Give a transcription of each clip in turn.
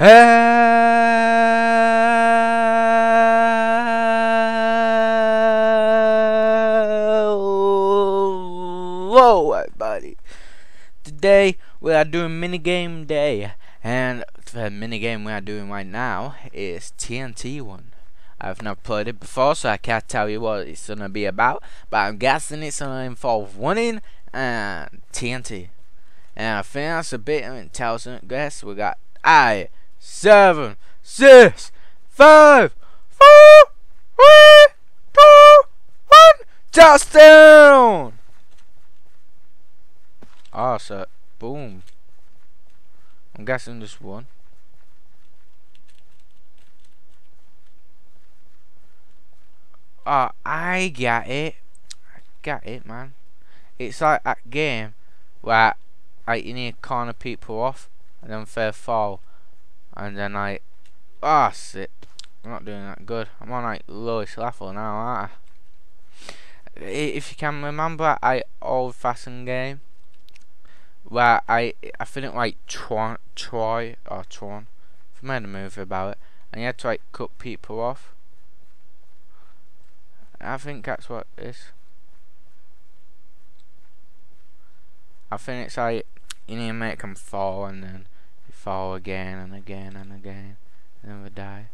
Hello, everybody. Today we are doing minigame day, and the minigame we are doing right now is TNT Run. I've never played it before, so I can't tell you what it's gonna be about, but I'm guessing it's gonna involve winning and TNT. And I think that's a bit of intelligent guess. We got I seven, six, five, four, three, two, one, touchdown! Ah, oh, so boom. I'm guessing this one. Oh, I get it. I get it, man. It's like that game where like you need to corner people off and then fair fall and then I ah oh, I'm not doing that good. I'm on like lowest level now aren't I? If you can remember I old fashioned game where I I think like Tron Troy or Tron I made a movie about it and you had to like cut people off. I think that's what it is. I think it's like you need to make them fall and then fall again and again and again and they die.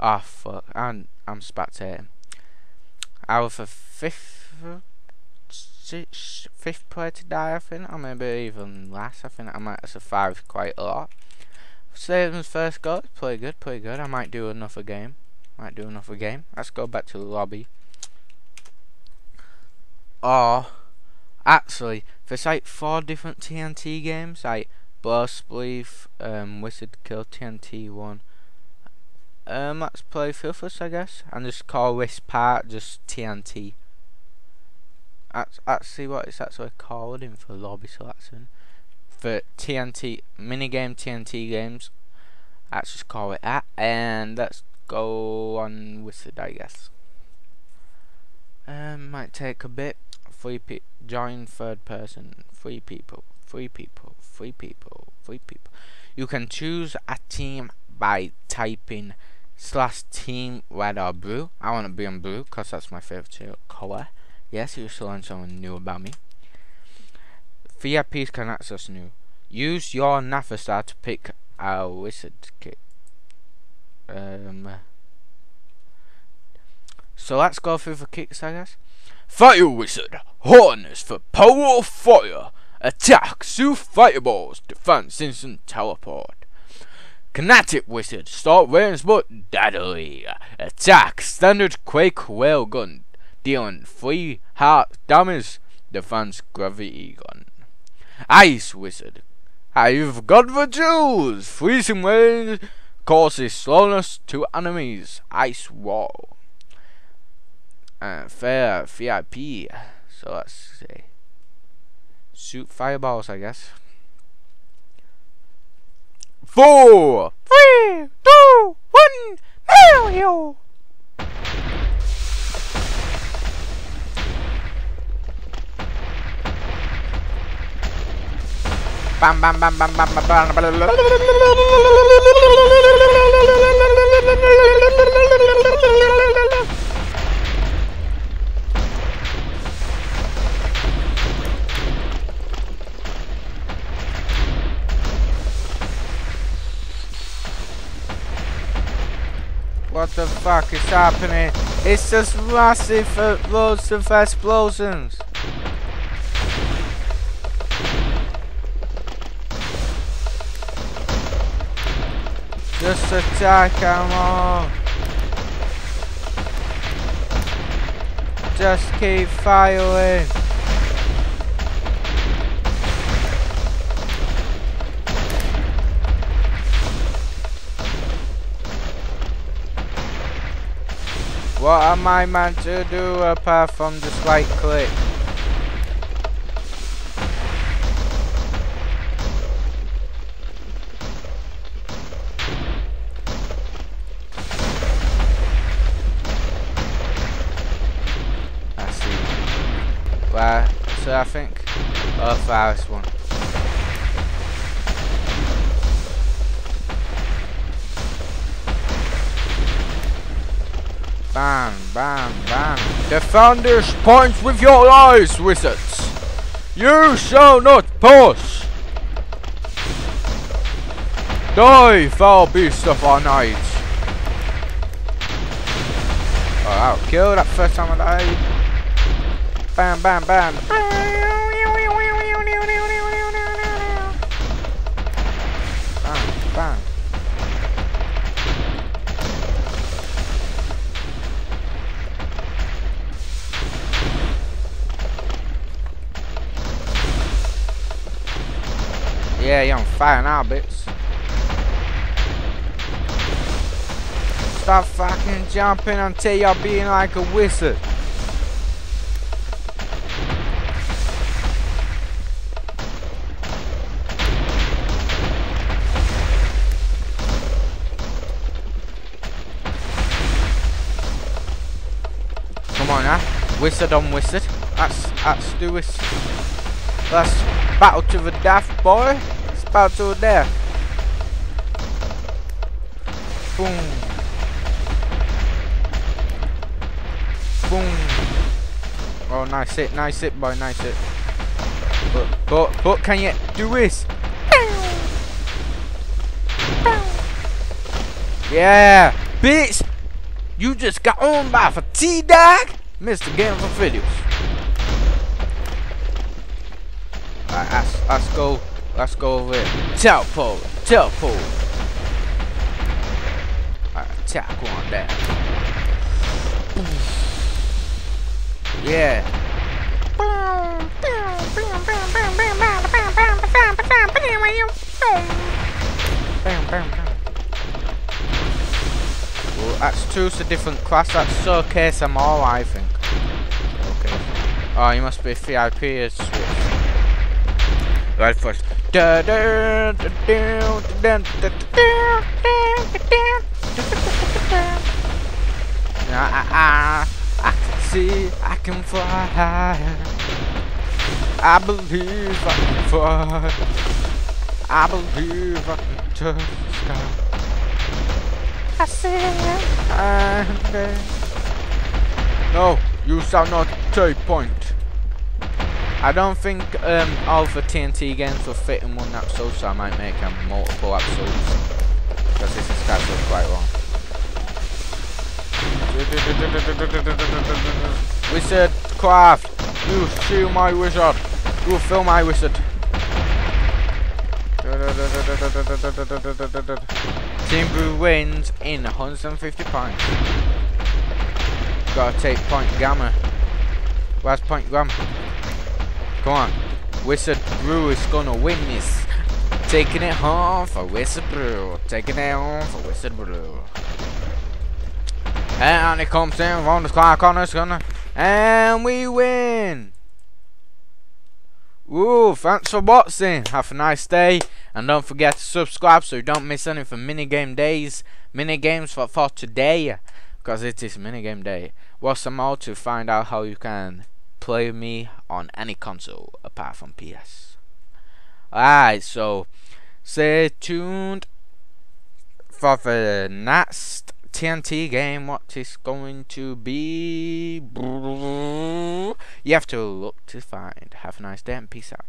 Oh fuck, I'm, I'm spectating. I was the fifth, fifth player to die I think, or maybe even last. I think I might have survived quite a lot. Satan's first goal, play good, play good, I might do another game. Might do another game. Let's go back to the lobby are actually there's like four different TNT games like Belief, um, Wizard Kill TNT Run. Um, let's play Filthus I guess, and just call this part just TNT. That's actually what it's actually called in for lobby selection. For TNT minigame TNT games, let's just call it that, and let's go on Wizard I guess. Um, might take a bit three pe join third person three people three people three people three people. You can choose a team by typing slash team red or blue. I want to be on blue because that's my favorite color. Yes you should learn something new about me. VIPs can access new. Use your Nether Star to pick a wizard kit. Um so let's go through the kicks I guess Fire Wizard, harness for power of fire, attack through fireballs, defense instant teleport. Kinetic Wizard, start range but deadly, attack standard quake railgun, dealing 3 heart damage, defense gravity gun. Ice Wizard, I've got the jewels, freezing rain causes slowness to enemies, ice wall uh, fair VIP. So let's see. Shoot fireballs, I guess. Four, three, two, one, Mario! Bam bam bam bam bam bam bam bam What the fuck is happening? It's just massive loads of explosions. Just attack them all. Just keep firing. What am I meant to do apart from just right click? I see. Well, so I think oh, Earth House one. Bam, bam, bam. Defend this point with your eyes, wizards. You shall not pass. Die, foul beast of our night. Oh, I'll kill that first time I died. Bam, bam, bam. Bam, Fire now, bitch. Stop fucking jumping until you're being like a wizard. Come on now, wizard on wizard. That's that's do this. Let's battle to the death, boy. To the death. Boom. Boom. Oh, nice hit, nice hit, boy, nice hit. But, but, but, can you do this? Yeah, bitch. You just got owned by for T-Dog, Mr. Games of Videos. Alright, let's go. Let's go over there. Teleport. Teleport. Alright, attack on that. Yeah. Well, that's two, it's a different class. That's so case I'm all, I think. Okay. Oh, you must be VIP switch. Right first. I, I, I can see I can fly. I believe I can fly. I believe I can touch the sky. I see I'm there. No, you shall not take point. I don't think um, all the TNT games will fit in one episode, so I might make them multiple episodes. Because this is actually quite long. Wizard craft, you see my wizard. You fill my wizard. Team Blue wins in 150 points. Gotta take point gamma. Where's point gamma? Come on. Wizard Brew is gonna win this. Taking it home for Wizard Brew. Taking it home for Wizard Brew. And it comes in from the sky corner, gonna, and we win. Woo, thanks for watching. Have a nice day. And don't forget to subscribe so you don't miss any for minigame days. Minigames for, for today. Because it is minigame day. Watch some more to find out how you can play me on any console apart from PS. Alright, so stay tuned for the next TNT game. What is going to be? You have to look to find. Have a nice day and peace out.